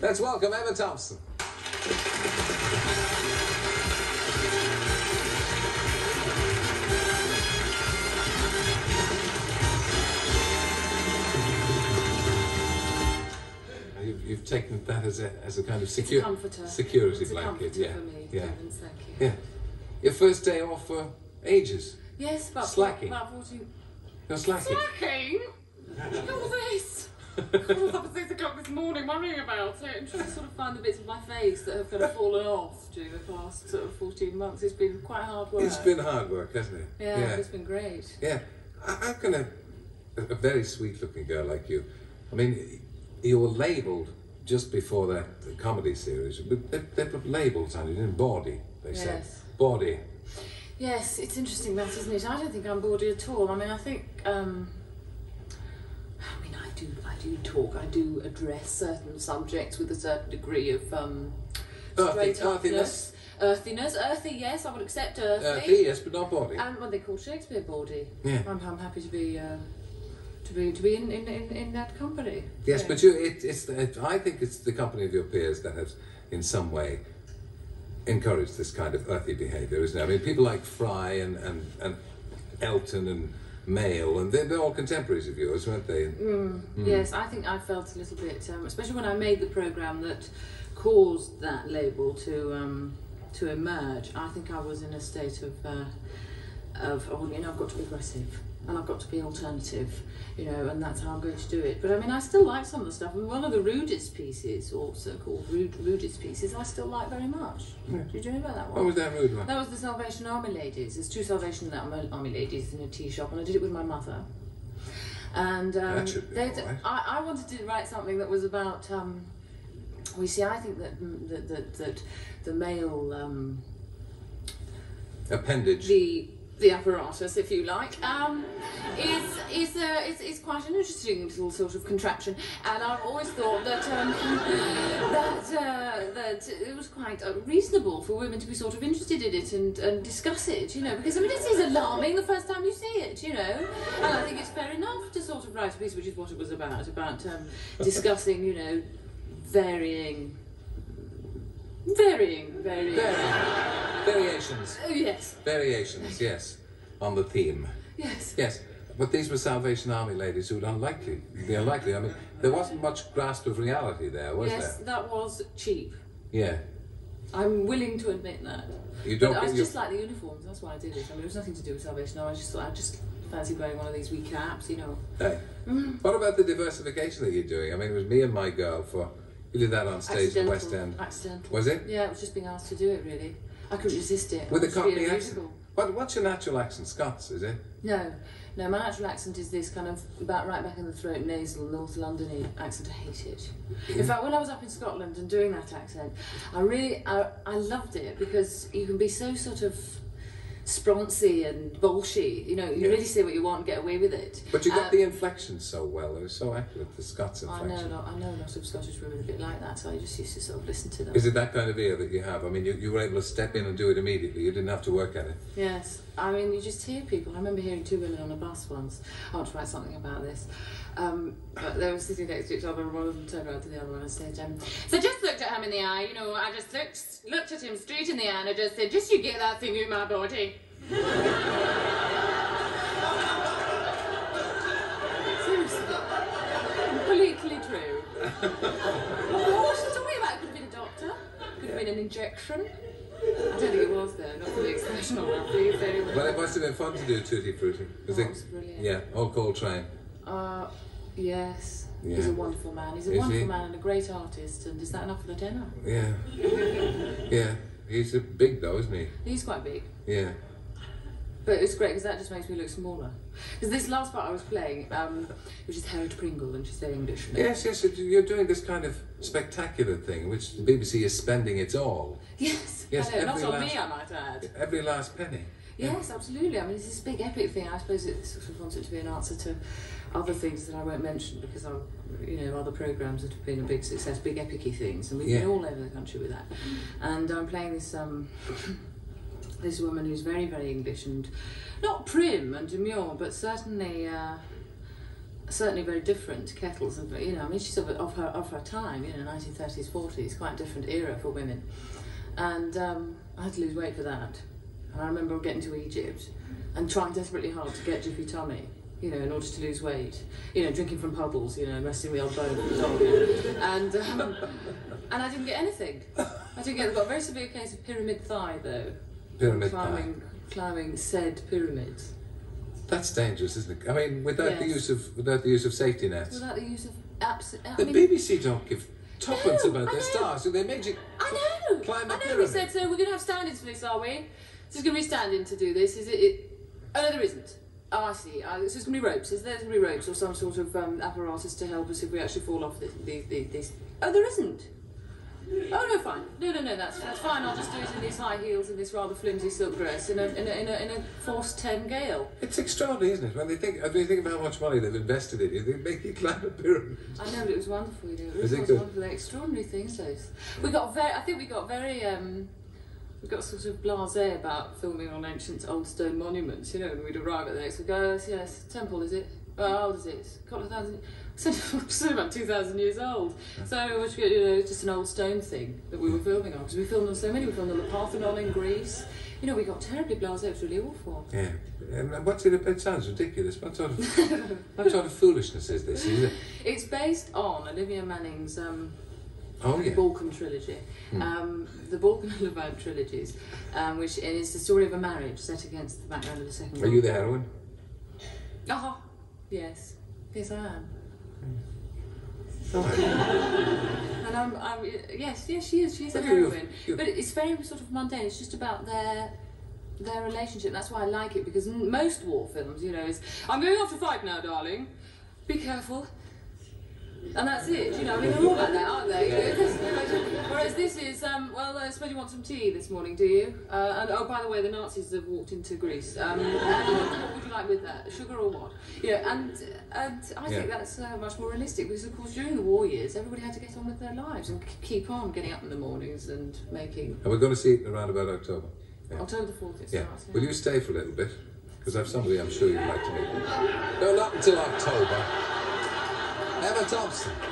Let's welcome Emma Thompson. You've, you've taken that as a, as a kind of It's a security blanket. comforter Yeah. for me. yeah. Thank you. Yeah. Your first day off for ages. Yes, about Slacking. About 14. You're slacking. Slacking? Look at this. I was up at six this morning worrying about it and trying to sort of find the bits of my face that have kind of fallen off during the past sort of 14 months. It's been quite hard work. It's been hard work, hasn't it? Yeah, Yeah. it's been great. Yeah. I, how can a, a very sweet looking girl like you, I mean, you were labelled just before that comedy series, they, they put labels on it in body, they said. Yes. Body. Yes, it's interesting that, isn't it? I don't think I'm bawdy at all. I mean, I think, um, I mean, I do, I do talk, I do address certain subjects with a certain degree of um, straight upness. Earthiness, earthy, yes, I would accept earthy. Earthy, yes, but not body. And what they call Shakespeare bawdy. Yeah. I'm, I'm happy to be, uh, to be, to be in, in, in, in that company. Yes, Yeah. but you, it, it's it, I think it's the company of your peers that has, in some way, encouraged this kind of earthy behaviour, isn't it? I mean, people like Fry and, and, and Elton and Mayall, and they're, they're all contemporaries of yours, weren't they? Mm, Hmm. Yes, I think I felt a little bit, um, especially when I made the program that caused that label to um, to emerge. I think I was in a state of uh, of oh, you know I've got to be aggressive and I've got to be alternative, you know, and that's how I'm going to do it. But I mean, I still like some of the stuff. I mean, one of the rudest pieces, or so-called rude, rudest pieces, I still like very much. Did you know about that one? What was that rude one? That was the Salvation Army ladies. There's two Salvation Army ladies in a tea shop, and I did it with my mother. And um, That should be they'd- all right. I, I wanted to write something that was about. Um, well, see, I think that mm, that that, that the male, um, Appendage. the the apparatus, if you like, um, is is, uh, is is quite an interesting little sort of contraption, and I've always thought that um, that uh, that it was quite uh, reasonable for women to be sort of interested in it and, and discuss it, you know, because I mean it is alarming the first time you see it, you know, and I think it's fair enough to sort of write a piece, which is what it was about, about um, discussing, you know, varying. Varying, varying. Vari- variations. Oh, yes, Variations, yes, on the theme. yes. Yes, but these were Salvation Army ladies who would unlikely, be unlikely. I mean, there wasn't much grasp of reality there, was yes, there? that was cheap. Yeah. I'm willing to admit that. You don't I was just like the uniforms. That's why I did it. I mean, it was nothing to do with Salvation Army. I just thought I just fancy wearing one of these wee caps, you know. Hey. Mm-hmm. What about the diversification that you're doing? I mean, it was me and my girl for. You did that on stage at Accidental. West End. Accidental. Was it? Yeah, it was just being asked to do it. Really, I couldn't resist it. With I a wanted to be in Cockney accent? What, what's your natural accent? Scots, is it? No, no. My natural accent is this kind of about right back in the throat, nasal, North Londony accent. I hate it. In mm. fact, when I was up in Scotland and doing that accent, I really, I, I loved it because you can be so sort of sproncy and bolshy. You know, you Yeah. really say what you want and get away with it. But you got Um, the inflection so well. It was so accurate, the Scots inflection. I know, inflection. I know lots of Scottish women a bit like that, so I just used to sort of listen to them. Is it that kind of ear that you have? I mean, you, you were able to step in and do it immediately. You didn't have to work at it. Yes, I mean, you just hear people. I remember hearing two women on a bus once. I want to write something about this. Um, but they were sitting next to each other, and one of them turned around to the other one and said, um, So I just looked at him in the eye, you know, I just looked, looked at him straight in the eye and I just said, Just you get that thing in my body. Seriously. Completely true. what was she talking about? Could have been a doctor, could have been an injection. I don't think it was though, not for the expression that. Very, very well. It must have been fun to do Tutti Frutti. Was Oh, it? was brilliant. Yeah, old Coltrane. Uh, yes. Yeah. He's a wonderful man. He's a Is wonderful he? man and a great artist. And is that enough for the tenor? Yeah. Yeah. He's a big though, isn't he? He's quite big. Yeah. But it's great because that just makes me look smaller. Because this last part I was playing, um, which is Harriet Pringle, and she's very English. Yes, yes, you're doing this kind of spectacular thing, which the BBC is spending its all. Yes. Yes, know, not on last- me, I might add. Every last penny. Yes, absolutely. I mean, it's this big epic thing. I suppose it sort of wants it to be an answer to other things that I won't mention because I, you know, other programs that have been a big success, big epicy things, and we've been all over the country with that. And I'm playing this um, this woman who's very, very English and not prim and demure, but certainly. Uh, certainly very different Kettles, and you know, I mean, she's of, of her of her time, you know, 1930s, 40s, quite a different era for women, and um, I had to lose weight for that. And I remember getting to Egypt and trying desperately hard to get gyppy tummy, you know, in order to lose weight, you know, drinking from puddles, you know, resting the old bone of the dog, you know. and um, and I didn't get anything. I didn't get. I got a very severe case of pyramid thigh though. Pyramid climbing, climbing said pyramids. That's dangerous, isn't it? I mean, without the use of without the use of safety nets. Without the use of absolute. The mean, BBC don't give tuppence No, about their stars, so they made you. I know. Climb a I know. pyramid. We said so. We're going to have stand-ins for this, are we? So it's going to be stand-in to do this. Is it? it oh no, there isn't. Oh, I see. Uh, so it's going to be ropes. Is there going to be ropes or some sort of um, apparatus to help us if we actually fall off this? These, these, these? Oh, there isn't. Oh no, fine. No, no, no. That's that's fine. I'll just do it in these high heels and this rather flimsy silk dress in a in a in a, in a force ten gale. It's extraordinary, isn't it? When they think, when they think of how much money they've invested in you, they make you climb a pyramid. I know, but it was wonderful. You know, it Was it was wonderful. They're extraordinary things. Those. We got very. I think we got very. Um, we got sort of blasé about filming on ancient old stone monuments. You know, and we'd arrive at the next. we'd go, yes, yes, temple is it? How old is it? It's a couple of thousand. It's about two thousand years old. So was, you know, it's just an old stone thing that we were filming on because we filmed on so many. We filmed on the Parthenon in Greece. You know, we got terribly blasé. It was really awful. Yeah. And what's it? It sounds ridiculous. What sort of what sort of foolishness is this? Is it? It's based on Olivia Manning's. Um, Oh the yeah. Balkan trilogy, um, the Balkan and Levant trilogies, um, which is the story of a marriage set against the background of the Second World War. Are you the heroine? Ah, yes, yes I am. And I'm, I'm, yes, yes, she is. She's a But you- heroine. But it's very sort of mundane. It's just about their their relationship. That's why I like it because most war films, you know, is I'm going off to fight now, darling. Be careful. And that's it. You know, I mean, they're all like that, aren't they? Whereas this is, um, well, I suppose you want some tea this morning, do you? Uh, and oh, by the way, the Nazis have walked into Greece. Um, what would you like with that? Sugar or what? Yeah, and and I think Yeah. that's uh, much more realistic because, of course, during the war years, everybody had to get on with their lives and keep on getting up in the mornings and making. And we're going to see it around about October. Yeah. October the fourth, it Yeah. starts. Will you stay for a little bit? Because I've somebody I'm sure you'd like to meet. No, not until October. Emma Thompson.